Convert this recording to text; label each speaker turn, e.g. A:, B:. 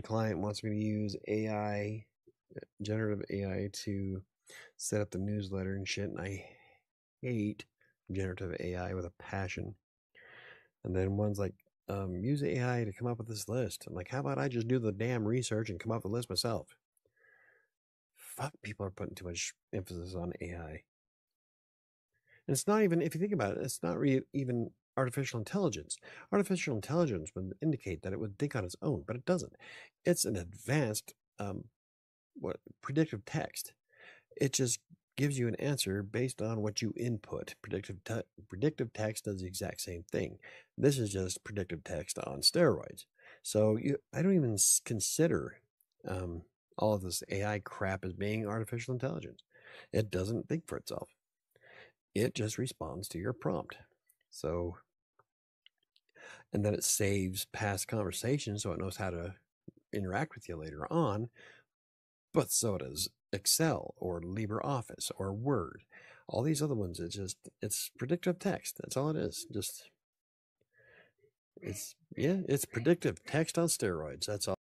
A: client wants me to use AI, generative AI, to set up the newsletter and shit, and I hate generative AI with a passion. And then one's like, um, use AI to come up with this list. I'm like, how about I just do the damn research and come up with a list myself? Fuck, people are putting too much emphasis on AI. And it's not even, if you think about it, it's not re- even artificial intelligence. Artificial intelligence would indicate that it would think on its own, but it doesn't. It's an advanced, um, what predictive text. It just gives you an answer based on what you input. Predictive te- predictive text does the exact same thing. This is just predictive text on steroids. So you, I don't even consider um, all of this AI crap as being artificial intelligence. It doesn't think for itself. It just responds to your prompt. So, and then it saves past conversations so it knows how to interact with you later on. But so does Excel or LibreOffice or Word. All these other ones, it's just, it's predictive text. That's all it is. Just, it's, yeah, it's predictive text on steroids. That's all.